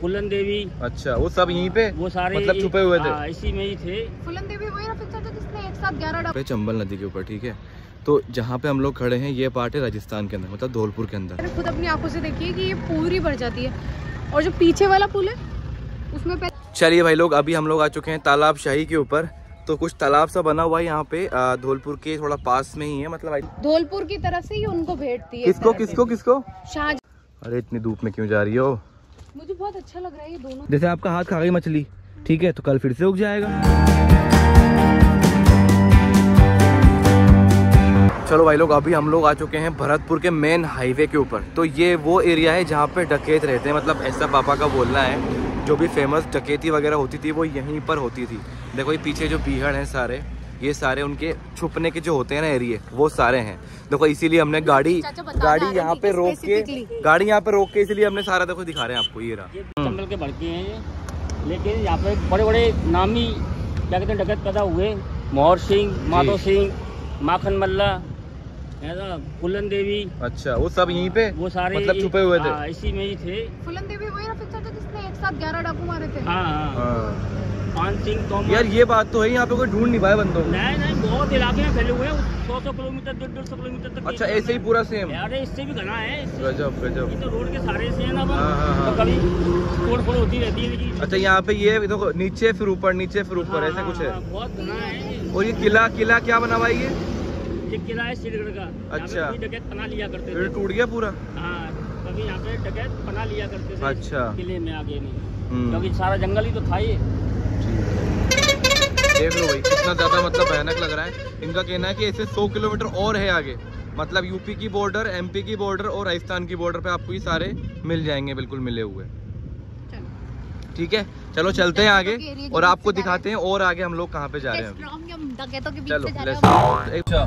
फुलन देवी। अच्छा वो सब यहीं पे? वो सारे मतलब छुपे हुए थे? हाँ, इसी में ही थे। फुलन देवी वही रफीक चाचा जिसने एक साथ ग्यारह चंबल नदी के ऊपर ठीक है? तो जहाँ पे हम लोग खड़े हैं ये पार्ट है राजस्थान के अंदर मतलब धौलपुर के अंदर। खुद अपनी आँखों से देखी है कि ये पूरी भर जाती है। और जो पीछे वाला पुल है उसमें चलिए भाई लोग अभी हम लोग आ चुके हैं तालाब शाही के ऊपर। तो कुछ तालाब सा बना हुआ है यहाँ पे आ, धौलपुर के थोड़ा पास में ही है मतलब धौलपुर की तरफ़ से ही उनको भेटती है किसको किसको किसको? शाह अरे इतनी धूप में क्यों जा रही हो? मुझे बहुत अच्छा लग रहा है ये दोनों। जैसे आपका हाथ खा गई मछली, ठीक है तो कल फिर से उग जाएगा। चलो भाई लोग, अभी हम लोग आ चुके हैं भरतपुर के मेन हाईवे के ऊपर। तो ये वो एरिया है जहाँ पे डकैत रहते हैं मतलब ऐसा पापा का बोलना है, जो भी फ़ेमस डकैती वगैरह होती थी, वो यहीं पर होती थी। देखो ये पीछे जो बीहड़ हैं सारे ये सारे उनके छुपने के जो होते हैं ना एरिए वो सारे हैं। देखो इसीलिए हमने गाड़ी गाड़ी यहाँ पे रोक के गाड़ी यहाँ पे रोक के इसलिए हमने सारा देखो दिखा रहे हैं आपको ये रहा। चंबल के भड़के हैं ये। लेकिन यहाँ पे बड़े बड़े नामी क्या कहते हैं डकैत पैदा हुए। मोहर सिंह माधो सिंह माखन मल्ला फुलन देवी। अच्छा वो सब यहीं पे? वो सारे मतलब छुपे हुए थे? हाँ, इसी में ही थे। फुलन देवी वही रफीक चाचा जिसने एक साथ ग्यारह डाकू मारे थे? हाँ। हाँ। पान सिंह तोमर यार ये बात तो है यहाँ पे कोई ढूंढ नहीं पाया बंदों। नहीं नहीं बहुत इलाके में फैले हुए हैं सौ सौ किलोमीटर डेढ़ डेढ़ सौ किलोमीटर तक अच्छा ऐसे ही पूरा सेम अरे इससे भी घना है इससे- गजब गजब। ये तो रोड के सारे से है ना हाँ, हाँ, हाँ। तो कभी तोड़ फोड़ होती रहती है अच्छा यहाँ पे ये देखो नीचे फिर ऊपर नीचे फिर ऊपर हाँ, ऐसे कुछ है। बहुत घना है और ये किला किला क्या बना हुआ है ये? ये किला है श्रीगढ़ का। अच्छा। डकैत पना लिया करते टूट गया पूरा? हाँ कभी यहाँ पे डकैत पना लिया करते अच्छा। किले में आगे नहीं क्योंकि सारा जंगल ही तो था ये। देख लो भाई कितना ज़्यादा मतलब भयानक लग रहा है। इनका कहना है कि ऐसे 100 किलोमीटर और है आगे। मतलब यूपी की बॉर्डर एमपी की बॉर्डर और राजस्थान की बॉर्डर पे आपको ये सारे मिल जाएँगे बिल्कुल मिले हुए। ठीक है? चलो चलते हैं आगे और आपको दिखाते हैं और आगे हम लोग कहाँ पे जा रहे हैं अभी। स्ट्रॉन्ग हम डकैतों के बीच चलो से जा रहे let's हैं go। अच्छा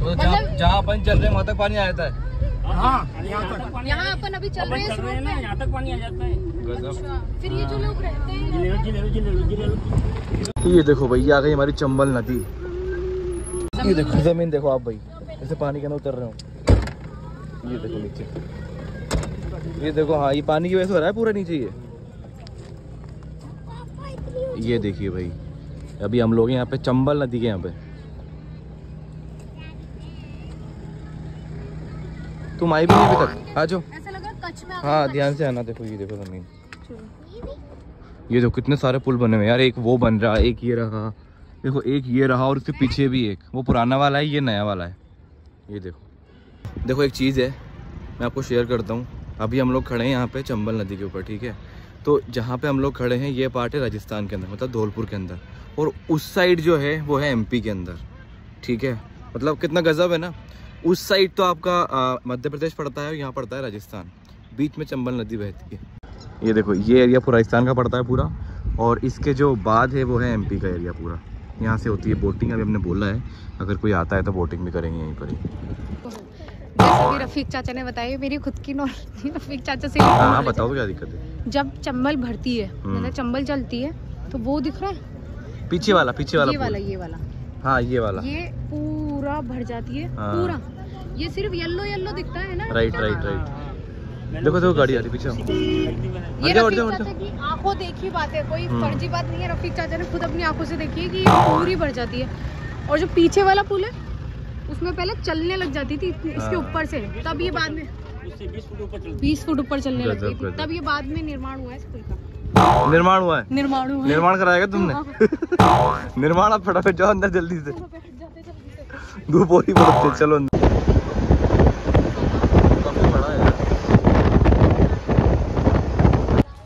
तो जहाँ मतलब- जहाँ अपन चल रहे हैं वहाँ तक पानी आ जाता है। हाँ यहाँ तक। यहाँ अपन अभी चल रहे हैं ना यहाँ तक पानी आ जाता है। अच्छा फिर ये जो लोग रहते हैं। ज़िले लो ज़िले लो ज़िले लो ज़िले लो ये देखो भाई ये आ गई हमारी चंबल नदी। ये देखो ज़मीन देखो आप भाई ऐसे पानी के अंदर उतर रहे हो। ये देखो नीचे। ये देखो हाँ ये पानी की वजह से हो रहा है पूरा नीचे ये। ये देखिए भाई अभी हम लोग यहाँ पे चंबल नदी के यहाँ पे। तुम आई भी नहीं अभी तक? आ जाओ। ऐसा लगा कच्छ में आ हाँ ध्यान से आना देखो ये देखो ज़मीन। ये देखो कितने सारे पुल बने हुए यार एक वो बन रहा एक ये रहा। देखो एक ये रहा और उसके पीछे भी एक। वो पुराना वाला है ये नया वाला है। ये देखो। देखो एक चीज़ है मैं आपको शेयर करता हूँ। अभी हम लोग खड़े हैं यहाँ पे चंबल नदी के ऊपर ठीक है? तो जहाँ पे हम लोग खड़े हैं ये पार्ट है राजस्थान के अंदर मतलब धौलपुर के अंदर। और उस साइड जो है वो है एमपी के अंदर ठीक है? मतलब कितना गजब है ना? उस साइड तो आपका मध्य प्रदेश पड़ता है और यहाँ पड़ता है राजस्थान। बीच में चंबल नदी बहती है। ये देखो ये एरिया पूरा राजस्थान का पड़ता है पूरा और इसके जो बाद है वो है एमपी का एरिया पूरा। यहाँ से होती है बोटिंग अभी हमने बोला है। अगर कोई आता है तो बोटिंग भी करेंगे यहीं पर ही। रफीक चाचा ने बताया मेरी खुद की नॉलेज रफीक चाचा से हाँ हाँ बताओ क्या दिक्कत है? जब चंबल भरती है हम्म। मतलब चंबल चलती है तो वो दिख रहा है? पीछे वाला पीछे वाला ये वाला ये वाला। हाँ ये वाला। ये पूरा भर जाती है हाँ। पूरा। ये सिर्फ़ येलो येलो दिखता है ना? राइट राइट राइट देखो देखो गाड़ी आ रही पीछे। ये रफीक चाचा की आँखों देखी बात है कोई हम्म। फर्जी बात नहीं है रफीक चाचा ने खुद अपनी आँखों से देखी है कि पूरी भर जाती है। और जो पीछे वाला पुल है उसमें पहले चलने लग जाती थी इसके हाँ। ऊपर से। तब ये बाद में बीस फुट ऊपर चलने लग गई थी तब ये बाद में निर्माण हुआ है इस पुल का। निर्माण हुआ है? निर्माण हुआ है। निर्माण कराएगा तुमने? निर्माण आप फटाफट जाओ अंदर जल्दी से। धूप हो रही बहुत चलो। है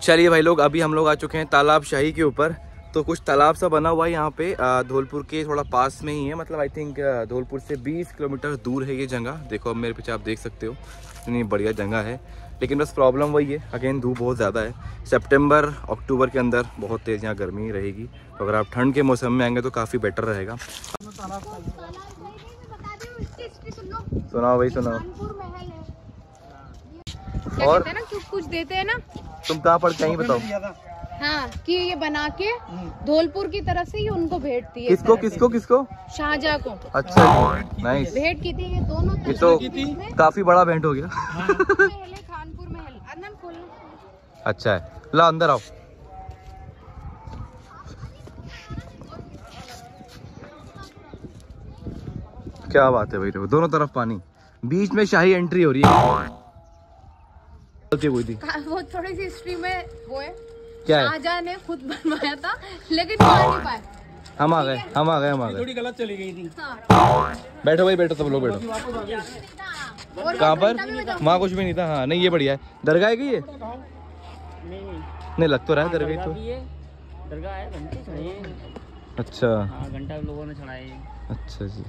चलिए भाई लोग अभी हम लोग आ चुके हैं तालाब शाही के ऊपर। तो कुछ तालाब सा बना हुआ है यहाँ पे धौलपुर के थोड़ा पास में ही है। मतलब आई थिंक धौलपुर से 20 किलोमीटर दूर है ये जगह। देखो अब मेरे पीछे आप देख सकते हो इतनी बढ़िया जगह है। लेकिन बस प्रॉब्लम वही है अगेन धूप बहुत ज़्यादा है। सितंबर अक्टूबर के अंदर बहुत तेज़ यहाँ गर्मी रहेगी। तो अगर आप ठंड के मौसम में आएँगे तो काफ़ी बेटर रहेगा। सुनाओ भाई सुनाओ। और- कहते ना कि कुछ देते हैं ना? तुम कहाँ पढ़ के आई बताओ। हाँ कि ये बना के धौलपुर की तरफ़ से ही उनको भेंटती है किसको किसको किसको? शाहजहाँ को। अच्छा नाइस भेंट की थी ये दोनों ये तो काफ़ी बड़ा भेंट हो गया। महल खानपुर महल अच्छा है। ला अंदर आओ। क्या बात है भाई देखो दोनों तरफ़ पानी। बीच में शाही एंट्री हो रही है। गलती हुई थी वो थोड़ी सी हिस्ट्री में वो है। क्या है? ने खुद बनवाया था लेकिन पाए हम आ गए हम आ गए हम आ गए। थोड़ी गलत चली गई थी। हाँ। बैठो भाई बैठो सब लोग बैठो। कहाँ पर? वहाँ कुछ भी नहीं था हाँ नहीं ये बढ़िया है। दरगाह है कि ये? नहीं। नहीं नहीं लग तो रहा है दरगाह दरगाह तो। दरगाह है हैं। अच्छा। हाँ घंटा लोगों ने चढ़ाए हैं। अच्छा जी।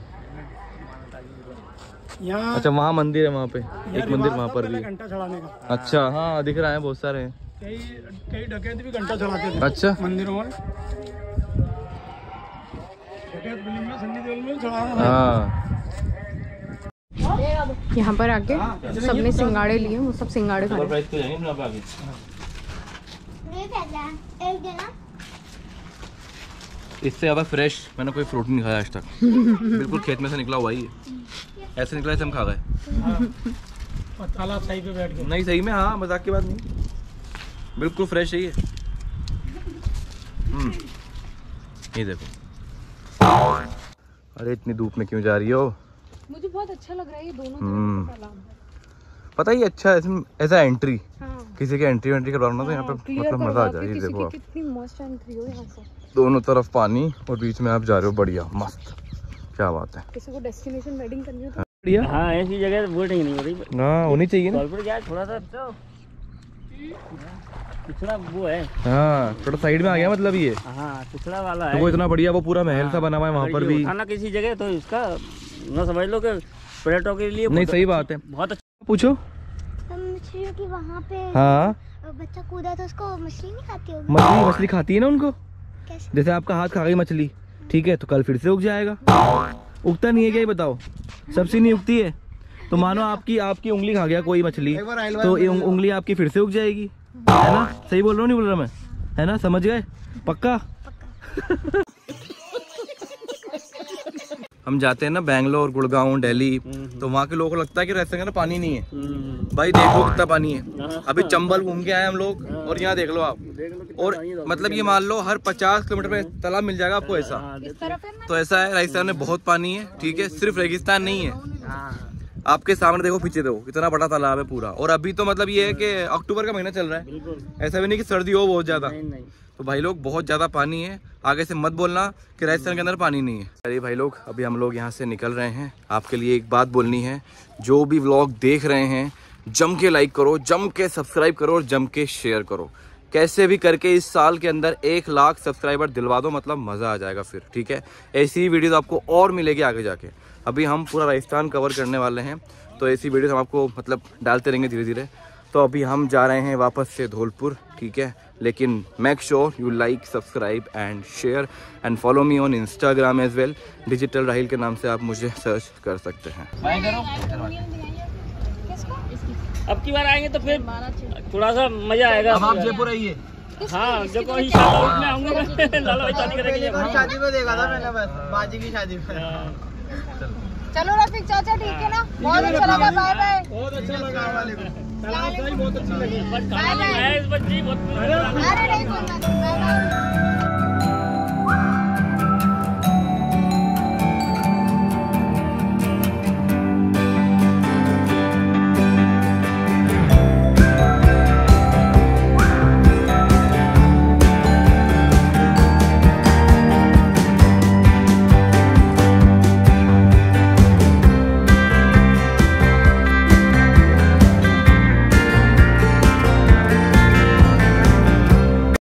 यहाँ अच्छा वहाँ मंदिर है वहाँ पे। एक मंदिर वहाँ पर भी घंटा चढ़ाने का। अच्छा हाँ दिख रहा है बहुत सारे कई कई डकैत भी घंटा चढ़ाते थे। अच्छा। मंदिरों में। हाँ। यहाँ पर आके सबने सिंगाड़े लिए वो सब सिंगाड़े खा रहे हैं। इससे ज़्यादा फ्रेश मैंने कोई फ्रूट नहीं खाया आज तक। बिल्कुल खेत में से निकला हुआ ही है। ऐसे निकला ऐसे हम खा गए। और तालाब साइड पे बैठ गए नहीं सही में हाँ मज़ाक की बात नहीं। बिल्कुल फ्रेश है ये। हम्म, ये देखो। अरे इतनी धूप में क्यों जा रही हो? मुझे बहुत अच्छा लग रहा है ये दोनों हम्म। पता ही अच्छा है इसमें ऐसा एंट्री हाँ। किसी के एंट्री वेंट्री करवाना तो यहाँ पे मतलब मज़ा आ जाए देखो आप। हो दोनों तरफ़ पानी और बीच में आप जा रहे हो बढ़िया मस्त। क्या बात है। किसी को डेस्टिनेशन वेडिंग करनी हो तो। बढ़िया। हाँ ऐसी जगह बोटिंग नहीं हो रही हाँ होनी चाहिए ना। क्या थोड़ा सा तो। पिछड़ा वो है। हाँ थोड़ा साइड में आ गया मतलब ये। हाँ पिछड़ा वाला तो वो इतना बढ़िया वो पूरा महल सा हाँ, बना हुआ है वहाँ पर भी। उठाना किसी जगह तो इसका ना समझ लो कि पर्यटकों के लिए नहीं बहुत सही बात है। बहुत अच्छा पूछो। वहाँ पे। हाँ। बच्चा कूदा था उसको मछली नहीं खाती होगी? मछली मछली खाती है ना उनको? कैसे? जैसे आपका हाथ खा गई मछली ठीक है तो कल फिर से उग जाएगा। उगता नहीं है क्या ये बताओ? सबसे नहीं उगती है? तो मानो आपकी आपकी उंगली खा गया कोई मछली तो ये उंगली आपकी फिर से उग जाएगी। है ना? सही बोल रहा हूँ नहीं बोल रहा मैं? है ना? समझ गए? पक्का। हम जाते हैं ना बैंगलोर गुड़गांव दिल्ली तो वहाँ के लोगों को लगता है कि राजस्थान के अंदर पानी नहीं है। हम्म, भाई देखो कितना पानी है। अभी चंबल घूम के आए हम लोग और यहाँ देख लो आप। और मतलब ये मान लो हर 50 किलोमीटर पे तालाब मिल जाएगा आपको ऐसा। हाँ, है ना? तो ऐसा है राजस्थान में बहुत पानी है ठीक है सिर्फ़ रेगिस्तान नहीं है। हाँ, आपके सामने देखो पीछे देखो कितना बड़ा तालाब है पूरा। और अभी तो मतलब ये है कि अक्टूबर का महीना चल रहा है। ऐसा भी नहीं कि सर्दी हो बहुत ज़्यादा। नहीं नहीं। तो भाई लोग, बहुत ज़्यादा पानी है। आगे से मत बोलना कि राजस्थान के अंदर पानी नहीं है। अरे भाई लोग, अभी हम लोग यहाँ से निकल रहे हैं। आपके लिए एक बात बोलनी है। जो भी व्लॉग देख रहे हैं, जम के लाइक करो, जम के सब्सक्राइब करो और जम के शेयर करो। कैसे भी करके इस साल के अंदर एक लाख सब्सक्राइबर दिलवा दो मतलब मज़ा आ जाएगा फिर, ठीक है? ऐसी ही आपको और मिलेगी आगे जाके। अभी हम पूरा राजस्थान कवर करने वाले हैं तो ऐसी वीडियोस हम आपको मतलब डालते रहेंगे धीरे धीरे तो अभी हम जा रहे हैं वापस से धौलपुर, ठीक है? लेकिन make sure you like subscribe and share and follow me on Instagram as well digital Rahil के नाम से आप मुझे सर्च कर सकते हैं। अब की बार आएँगे तो फिर थोड़ा सा मज़ा आएगा। आप जयपुर आइए। हाँ जब कोई शादी उसमें आऊँगा। लाला भाई शादी करेंगे। शादी को देखा था मैंने बस बाजी की शादी में। चलो रफीक चाचा ठीक है ना? बहुत अच्छा लगा बाय बाय बहुत अच्छा लगा। वाले को। लगी खाना बाय खाया इस बच्ची बहुत अरे नहीं